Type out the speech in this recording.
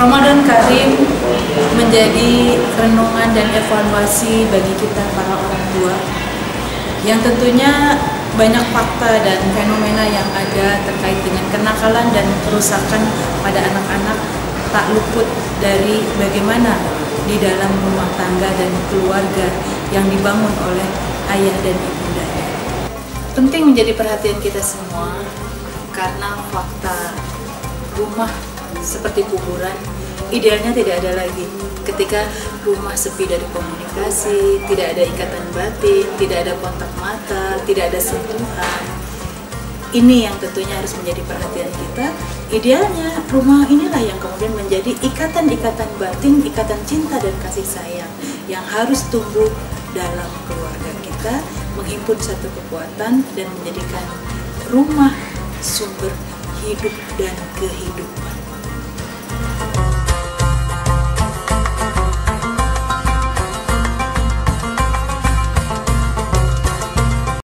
Ramadan Karim menjadi renungan dan evaluasi bagi kita para orang tua yang tentunya banyak fakta dan fenomena yang ada terkait dengan kenakalan dan kerusakan pada anak-anak tak luput dari bagaimana di dalam rumah tangga dan keluarga yang dibangun oleh ayah dan ibundanya. Penting menjadi perhatian kita semua karena fakta rumah seperti kuburan idealnya tidak ada lagi ketika rumah sepi dari komunikasi, tidak ada ikatan batin, tidak ada kontak mata, tidak ada sentuhan. Ini yang tentunya harus menjadi perhatian kita. Idealnya rumah inilah yang kemudian menjadi ikatan-ikatan batin, ikatan cinta dan kasih sayang yang harus tumbuh dalam keluarga kita, menghimpun satu kekuatan dan menjadikan rumah sumber hidup dan kehidupan.